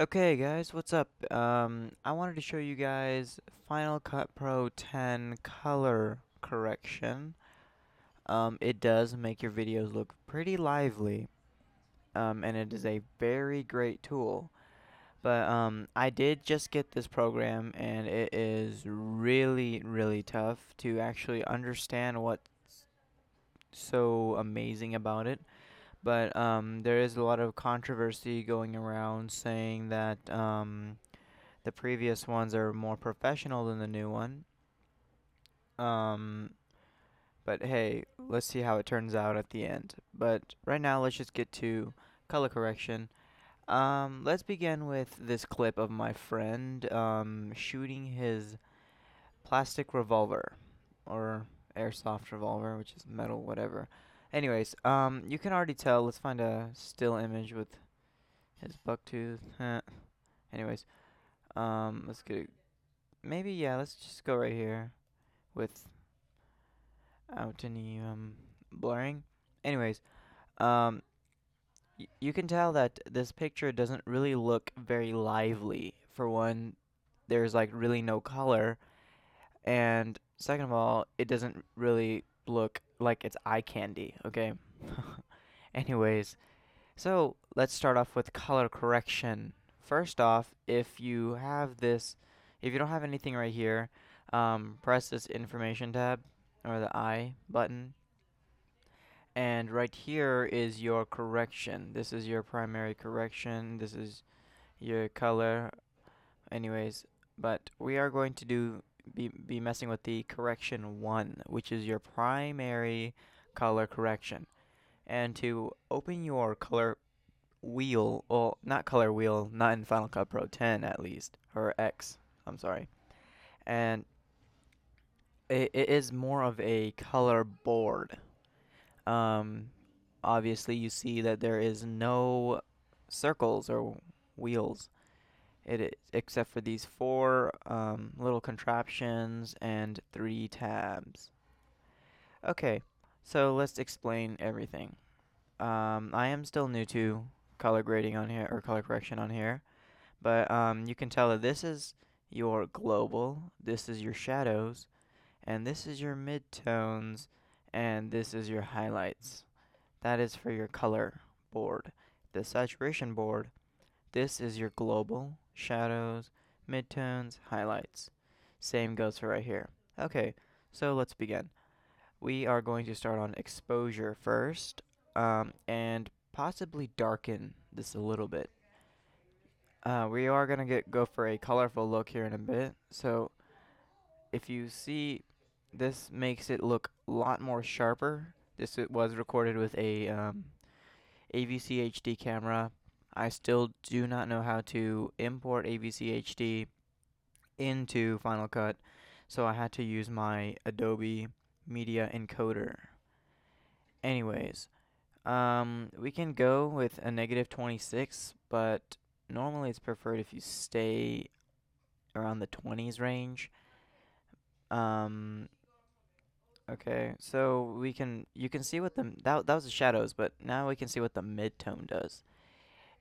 Okay guys, what's up? Um, I wanted to show you guys Final Cut Pro 10 color correction. Um, it does make your videos look pretty lively, um, and it is a very great tool. But um, I did just get this program, and it is really, really tough to actually understand what's so amazing about it. But um, there is a lot of controversy going around saying that um, the previous ones are more professional than the new one. Um, but hey, let's see how it turns out at the end. But right now, let's just get to color correction. Um, let's begin with this clip of my friend um, shooting his plastic revolver or airsoft revolver, which is metal, whatever. Anyways, um, you can already tell. Let's find a still image with his buck tooth. Anyways, um, let's get. Maybe yeah. Let's just go right here with out any um blurring. Anyways, um, you can tell that this picture doesn't really look very lively. For one, there's like really no color, and second of all, it doesn't really look like it's eye candy, okay? Anyways, so let's start off with color correction. First off, if you have this, if you don't have anything right here, um, press this information tab or the I button. And right here is your correction. This is your primary correction. This is your color. Anyways, but we are going to do be, be messing with the correction 1, which is your primary color correction. And to open your color wheel, well, not color wheel, not in Final Cut Pro 10 at least, or X, I'm sorry. And it, it is more of a color board. Um, obviously, you see that there is no circles or wheels it is, except for these four um, little contraptions and three tabs. Okay, so let's explain everything. Um, I am still new to color grading on here, or color correction on here, but um, you can tell that this is your global, this is your shadows, and this is your midtones, and this is your highlights. That is for your color board. The saturation board, this is your global, shadows, midtones, highlights. Same goes for right here. Okay, so let's begin. We are going to start on exposure first, um, and possibly darken this a little bit. Uh, we are gonna get go for a colorful look here in a bit. So, if you see, this makes it look a lot more sharper. This was recorded with a um, AVC HD camera I still do not know how to import AVC HD into Final Cut, so I had to use my Adobe Media Encoder. Anyways, um, we can go with a negative 26, but normally it's preferred if you stay around the 20s range. Um, okay, so we can, you can see what the, that, that was the shadows, but now we can see what the midtone does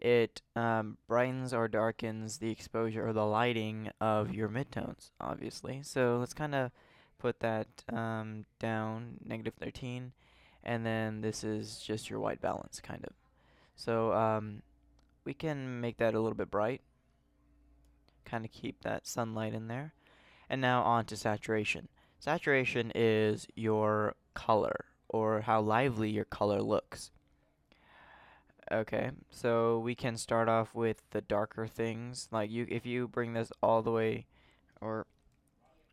it um, brightens or darkens the exposure or the lighting of your midtones, obviously. So let's kind of put that um, down, negative 13, and then this is just your white balance, kind of. So um, we can make that a little bit bright, kind of keep that sunlight in there. And now on to saturation. Saturation is your color, or how lively your color looks. Okay, so we can start off with the darker things. Like you, if you bring this all the way, or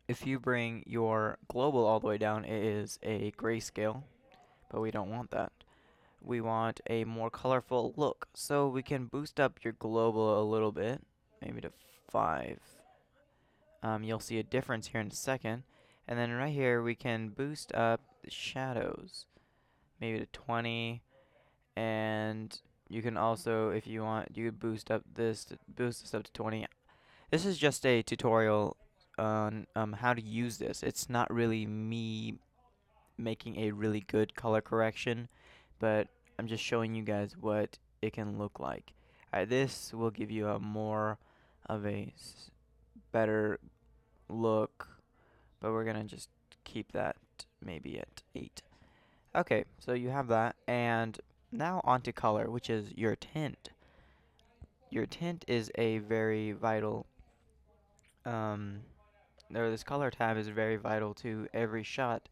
if you bring your global all the way down, it is a grayscale, but we don't want that. We want a more colorful look, so we can boost up your global a little bit, maybe to 5. Um, you'll see a difference here in a second. And then right here, we can boost up the shadows, maybe to 20 and you can also if you want you could boost up this boost this up to 20 this is just a tutorial on um, how to use this. It's not really me making a really good color correction but I'm just showing you guys what it can look like. Alright, this will give you a more of a better look, but we're gonna just keep that maybe at 8. Okay, so you have that, and now onto color, which is your tint. Your tint is a very vital, um, this color tab is very vital to every shot.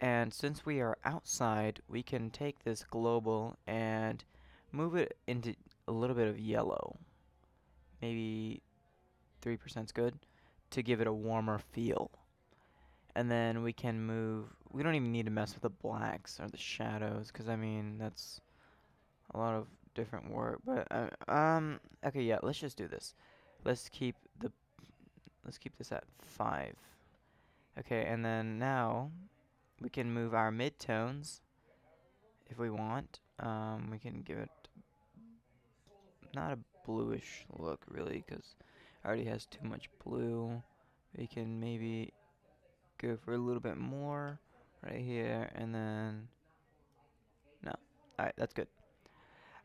And since we are outside, we can take this global and move it into a little bit of yellow. Maybe 3% is good to give it a warmer feel. And then we can move, we don't even need to mess with the blacks or the shadows, because I mean, that's a lot of different work. But, uh, um, okay, yeah, let's just do this. Let's keep the, let's keep this at 5. Okay, and then now, we can move our midtones, if we want. Um, we can give it not a bluish look, really, because already has too much blue. We can maybe go for a little bit more right here and then no. Alright, that's good.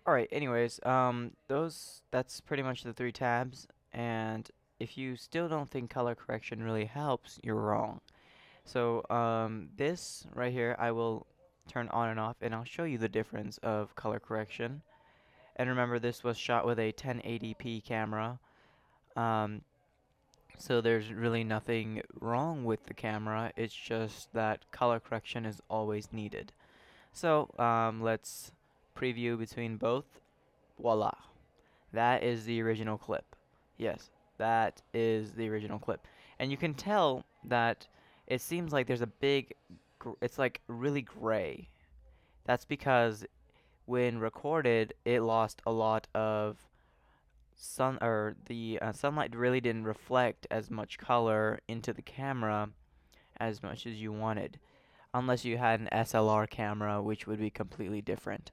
Alright, anyways, um those that's pretty much the three tabs and if you still don't think color correction really helps, you're wrong. So um this right here I will turn on and off and I'll show you the difference of color correction. And remember this was shot with a 1080p camera um, so there's really nothing wrong with the camera, it's just that color correction is always needed. So um, let's preview between both. Voila. That is the original clip. Yes, that is the original clip. And you can tell that it seems like there's a big, it's like really gray. That's because when recorded, it lost a lot of sun or the uh, sunlight really didn't reflect as much color into the camera as much as you wanted unless you had an SLR camera which would be completely different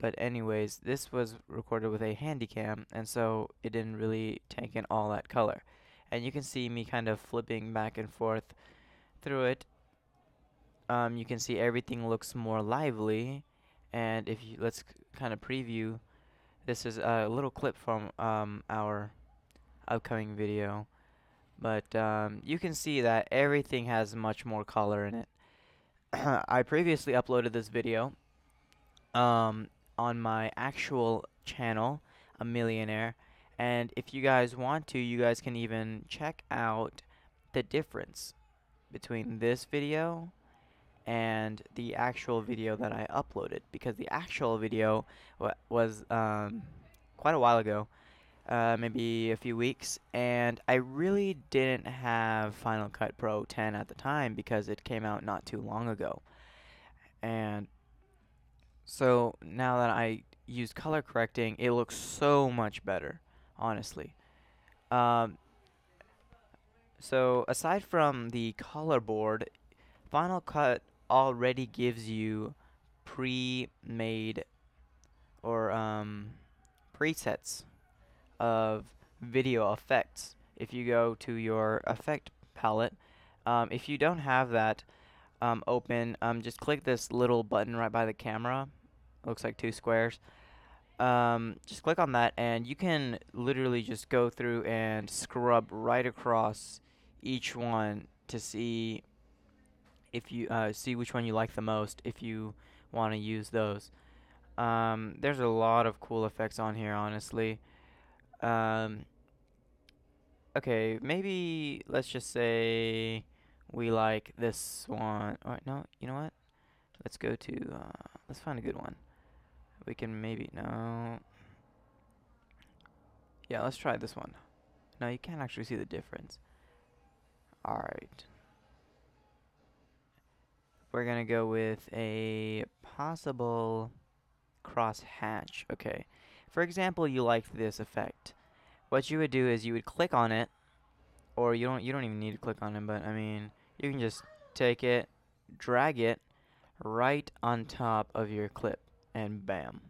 but anyways this was recorded with a handycam and so it didn't really take in all that color and you can see me kind of flipping back and forth through it um, you can see everything looks more lively and if you let's kind of preview this is a little clip from um, our upcoming video. But um, you can see that everything has much more color in it. I previously uploaded this video um, on my actual channel, Amillienaire. And if you guys want to, you guys can even check out the difference between this video and the actual video that I uploaded because the actual video was um, quite a while ago, uh, maybe a few weeks, and I really didn't have Final Cut Pro 10 at the time because it came out not too long ago. And so now that I use color correcting, it looks so much better, honestly. Um, so aside from the color board, Final Cut already gives you pre-made or um, presets of video effects. If you go to your effect palette, um, if you don't have that um, open, um, just click this little button right by the camera. Looks like two squares. Um, just click on that and you can literally just go through and scrub right across each one to see if you uh, see which one you like the most if you want to use those. Um, there's a lot of cool effects on here, honestly. Um, okay, maybe let's just say we like this one. Alright, no, you know what? Let's go to, uh, let's find a good one. We can maybe, no. Yeah, let's try this one. No, you can't actually see the difference. Alright we're gonna go with a possible cross hatch. Okay. For example, you like this effect. What you would do is you would click on it, or you don't you don't even need to click on it, but I mean you can just take it, drag it right on top of your clip, and bam.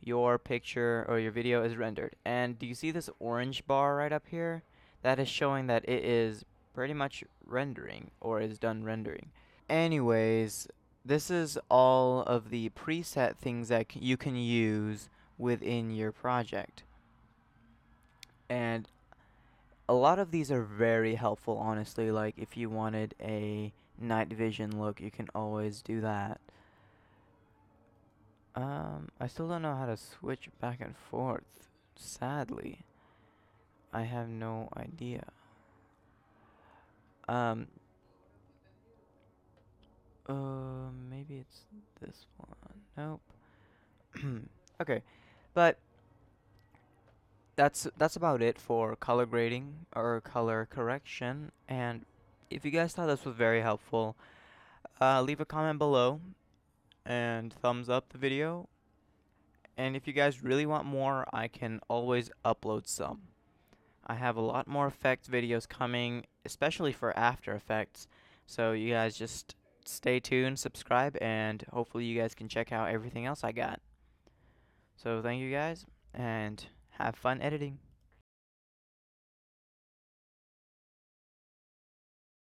Your picture or your video is rendered. And do you see this orange bar right up here? That is showing that it is pretty much rendering or is done rendering. Anyways, this is all of the preset things that you can use within your project. And a lot of these are very helpful, honestly. Like, if you wanted a night vision look, you can always do that. Um, I still don't know how to switch back and forth. Sadly, I have no idea. Um, uh, maybe it's this one. Nope. okay, but that's that's about it for color grading or color correction. And if you guys thought this was very helpful, uh, leave a comment below and thumbs up the video. And if you guys really want more, I can always upload some. I have a lot more effects videos coming, especially for After Effects. So you guys just stay tuned, subscribe, and hopefully you guys can check out everything else I got. So thank you guys, and have fun editing.